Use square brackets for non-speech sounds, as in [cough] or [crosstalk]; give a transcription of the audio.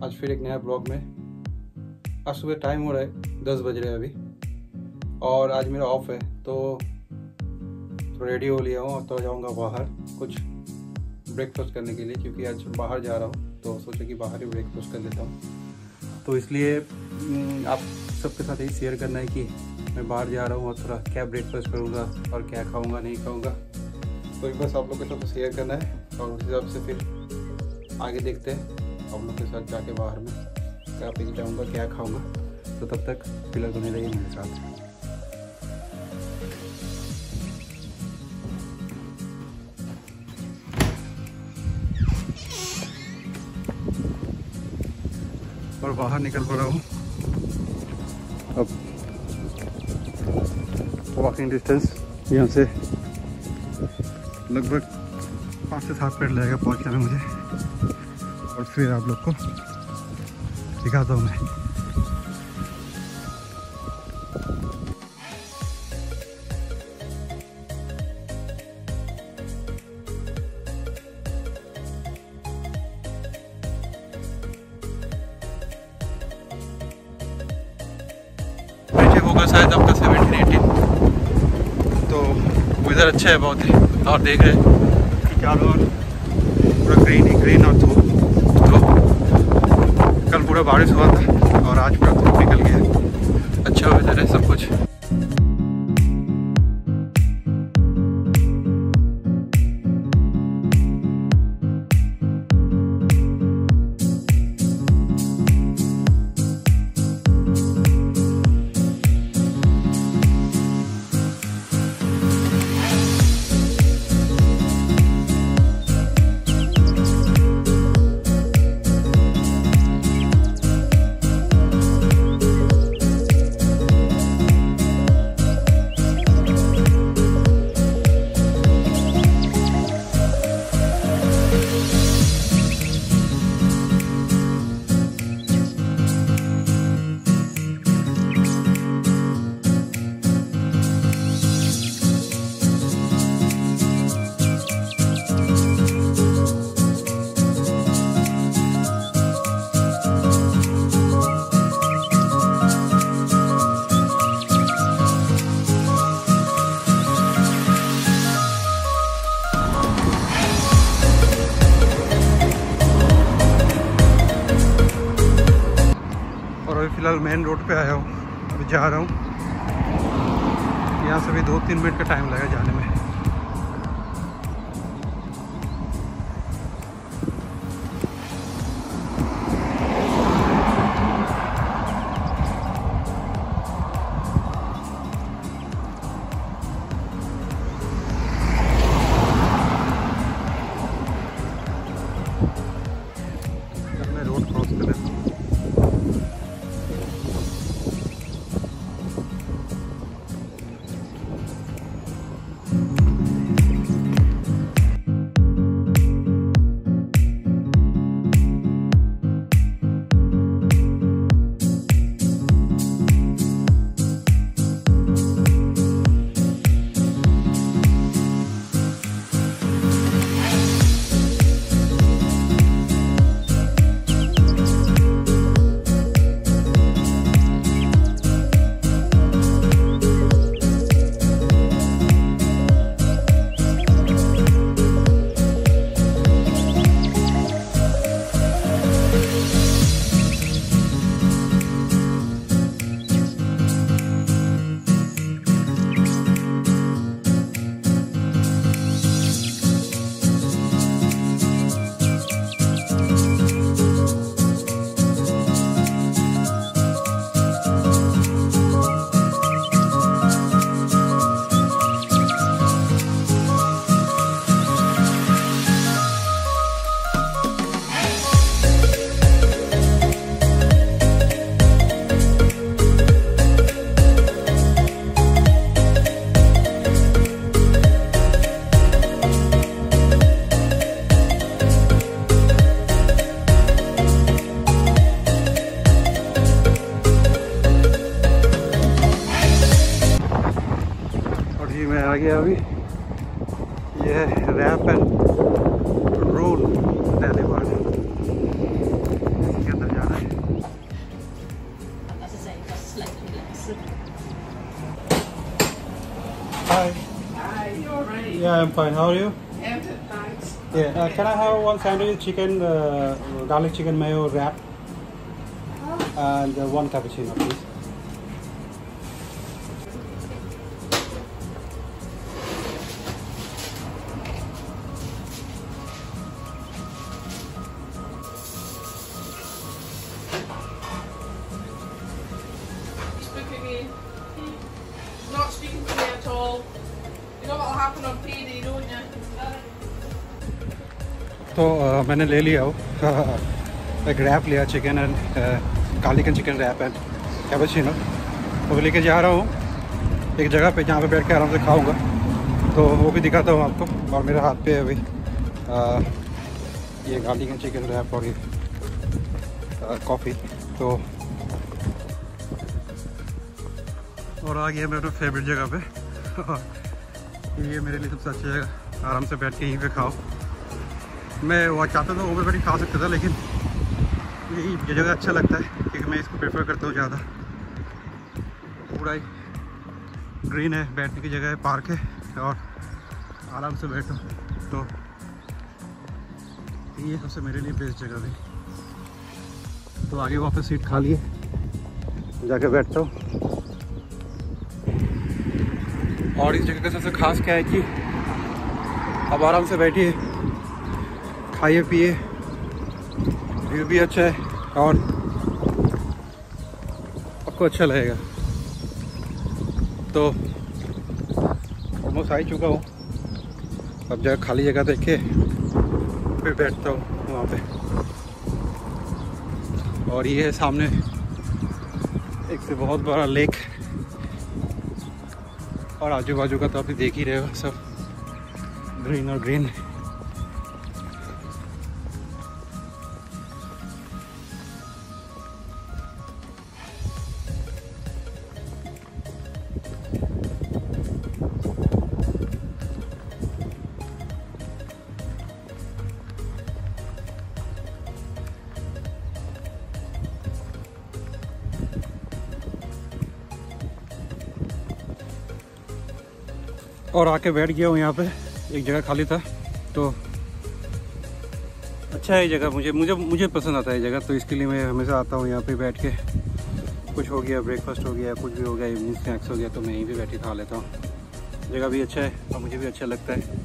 आज फिर एक नया ब्लॉग में। आज सुबह टाइम हो रहा है दस बज रहे हैं अभी। और आज मेरा ऑफ़ है तो रेडी हो लिया हूँ और तो जाऊँगा बाहर कुछ ब्रेकफास्ट करने के लिए क्योंकि आज बाहर जा रहा हूँ तो सोचा कि बाहर ही ब्रेकफास्ट कर लेता हूँ। तो इसलिए हम्म, आप सबके साथ यही शेयर करना है कि मैं बाहर जा रहा हूँ और थोड़ा क्या ब्रेकफास्ट करूँगा और क्या खाऊँगा नहीं खाऊँगा। तो एक बस आप लोग के साथ शेयर करना है और उस हिसाब से फिर आगे देखते हैं। आप के साथ जाके बाहर में क्या पी जाऊँगा, क्या खाऊँगा। तो तब तक फ़िलहाल बने रहिए मेरे साथ। और बाहर निकल पड़ा हूँ। अब वॉकिंग डिस्टेंस यहाँ से लगभग पाँच से सात मिनट लगेगा पहुँचने में मुझे। और फिर आप लोग को दिखाता हूँ मैं। होगा शायद आपका सेवनटीन एटीन तो वेदर अच्छा है बहुत। ही और देख रहे हैं। कि चारों ओर पूरा ग्रीन ही ग्रीन और धूप। पूरा बारिश हुआ था और आज पूरा धूप निकल गया अच्छा वेदर है सब कुछ। और अभी फ़िलहाल मेन रोड पे आया हूँ। अभी जा रहा हूँ। यहाँ से भी दो तीन मिनट का टाइम लगा जाने में। आ गया अभी यह रैप एंड रोल पहले वाले Hi. Hi, you? Yeah, I'm fine. How are you? Yeah, thanks. Yeah. Uh, can I have one sandwich, chicken, uh, garlic chicken mayo wrap, and uh, one cappuccino, please? तो अ, मैंने ले लिया वो। [laughs] एक wrap लिया chicken and garlic and chicken wrap and cappuccino वो लेके जा रहा हूँ। एक जगह पे जहाँ पे बैठ के आराम से खाऊँगा। तो वो भी दिखाता हूँ आपको। और मेरे हाथ पे अभी ये गार्लिक एंड चिकन रैप और ये कॉफ़ी तो और आ गया मेरे फेवरेट जगह पे। [laughs] ये मेरे लिए सबसे अच्छी जगह आराम से बैठ के यहीं पे खाओ। मैं वहाँ चाहता था भी बैठ खा सकता था, लेकिन यही ये जगह अच्छा लगता है, क्योंकि मैं इसको प्रेफर करता हूँ ज़्यादा। पूरा ही ग्रीन है, बैठने की जगह है पार्क है, और आराम से बैठो। तो ये सबसे मेरे लिए बेस्ट जगह थी तो आगे वापस सीट खा लिए। जाके बैठता हूँ। और इस जगह का सबसे खास क्या है कि अब आराम से बैठिए, खाइए, पिए व्यू भी अच्छा है और आपको अच्छा लगेगा। तो ऑलमोस्ट आ ही चुका हूँ। अब जगह खाली जगह देख फिर बैठता हूँ वहाँ पे। और ये है सामने, एक से बहुत बड़ा लेक और आजू बाजू का तो आप देख ही रहे हो सब। ग्रीन और ग्रीन और आके बैठ गया हूँ यहाँ पे। एक जगह खाली था तो अच्छा है ये जगह मुझे मुझे मुझे पसंद आता है ये जगह तो इसके लिए मैं हमेशा आता हूँ यहाँ पे बैठ के। कुछ हो गया ब्रेकफास्ट हो गया, कुछ भी हो गया इवनिंग स्नैक्स हो गया तो मैं यहीं पर बैठ के खा लेता हूँ। जगह भी अच्छा है और मुझे भी अच्छा लगता है।